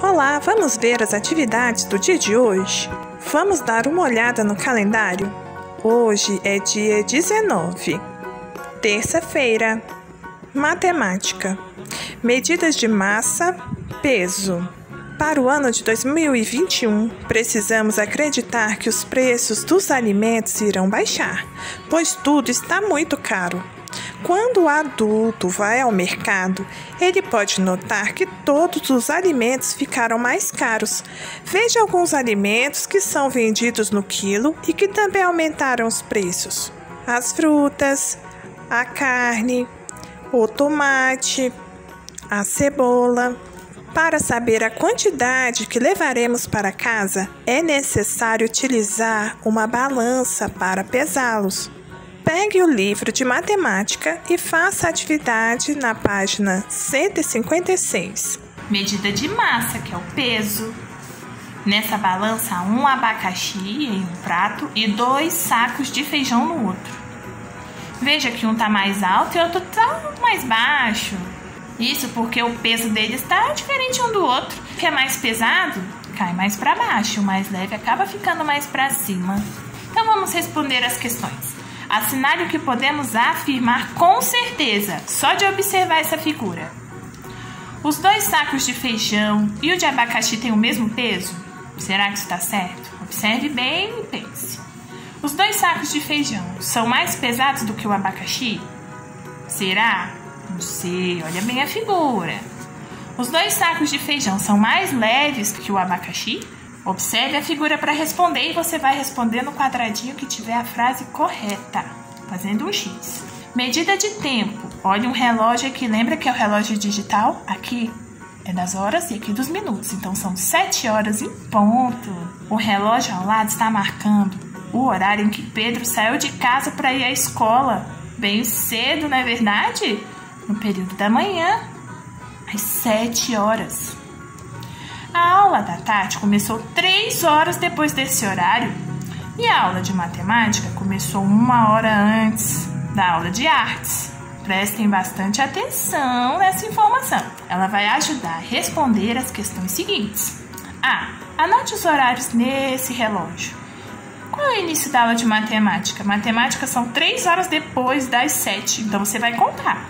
Olá, vamos ver as atividades do dia de hoje? Vamos dar uma olhada no calendário? Hoje é dia 19, terça-feira. Matemática: medidas de massa, peso. Para o ano de 2021, precisamos acreditar que os preços dos alimentos irão baixar, pois tudo está muito caro. Quando o adulto vai ao mercado, ele pode notar que todos os alimentos ficaram mais caros. Veja alguns alimentos que são vendidos no quilo e que também aumentaram os preços: as frutas, a carne, o tomate, a cebola. Para saber a quantidade que levaremos para casa, é necessário utilizar uma balança para pesá-los. Pegue o livro de matemática e faça a atividade na página 156. Medida de massa, que é o peso. Nessa balança, um abacaxi em um prato e dois sacos de feijão no outro. Veja que um está mais alto e o outro está mais baixo. Isso porque o peso deles está diferente um do outro. O que é mais pesado cai mais para baixo, o mais leve acaba ficando mais para cima. Então vamos responder as questões. Assinale o que podemos afirmar com certeza, só de observar essa figura. Os dois sacos de feijão e o de abacaxi têm o mesmo peso? Será que está certo? Observe bem e pense. Os dois sacos de feijão são mais pesados do que o abacaxi? Será? Não sei, olha bem a figura. Os dois sacos de feijão são mais leves que o abacaxi? Observe a figura para responder e você vai responder no quadradinho que tiver a frase correta, fazendo um X. Medida de tempo. Olha um relógio aqui, lembra que é o relógio digital? Aqui é das horas e aqui dos minutos. Então são 7 horas em ponto. O relógio ao lado está marcando o horário em que Pedro saiu de casa para ir à escola. Bem cedo, não é verdade? No período da manhã, às 7 horas. A aula da Tati começou três horas depois desse horário e a aula de matemática começou uma hora antes da aula de artes. Prestem bastante atenção nessa informação. Ela vai ajudar a responder as questões seguintes. A. Anote os horários nesse relógio. Qual é o início da aula de matemática? Matemática são três horas depois das sete, então você vai contar.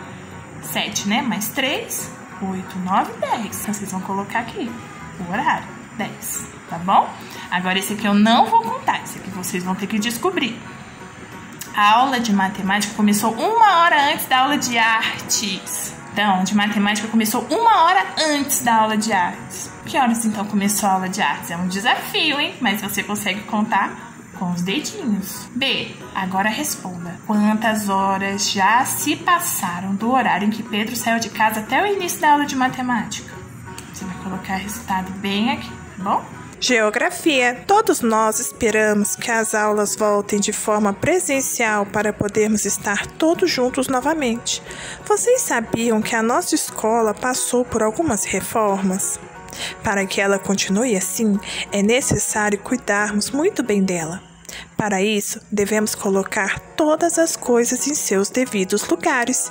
Sete, né? Mais três, oito, nove, dez. Então vocês vão colocar aqui o horário. 10, tá bom? Agora esse aqui eu não vou contar, esse aqui vocês vão ter que descobrir. A aula de matemática começou uma hora antes da aula de artes. Então, de matemática começou uma hora antes da aula de artes. Que horas então começou a aula de artes? É um desafio, hein? Mas você consegue contar com os dedinhos. B. Agora responda. Quantas horas já se passaram do horário em que Pedro saiu de casa até o início da aula de matemática? Você vai colocar resultado bem aqui, tá bom? Geografia. Todos nós esperamos que as aulas voltem de forma presencial para podermos estar todos juntos novamente. Vocês sabiam que a nossa escola passou por algumas reformas? Para que ela continue assim, é necessário cuidarmos muito bem dela. Para isso, devemos colocar todas as coisas em seus devidos lugares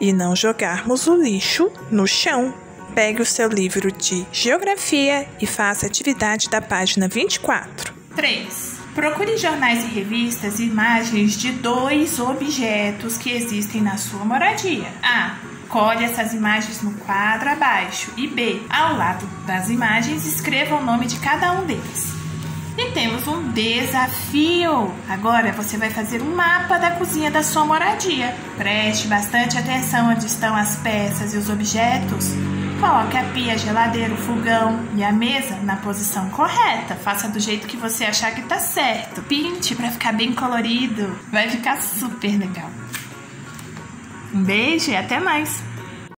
e não jogarmos o lixo no chão. Pegue o seu livro de Geografia e faça a atividade da página 24. 3. Procure jornais e revistas imagens de dois objetos que existem na sua moradia. A. Colhe essas imagens no quadro abaixo. E B. Ao lado das imagens, escreva o nome de cada um deles. E temos um desafio. Agora você vai fazer um mapa da cozinha da sua moradia. Preste bastante atenção onde estão as peças e os objetos Coloque a pia, geladeira, o fogão e a mesa na posição correta. Faça do jeito que você achar que tá certo. Pinte para ficar bem colorido. Vai ficar super legal. Um beijo e até mais!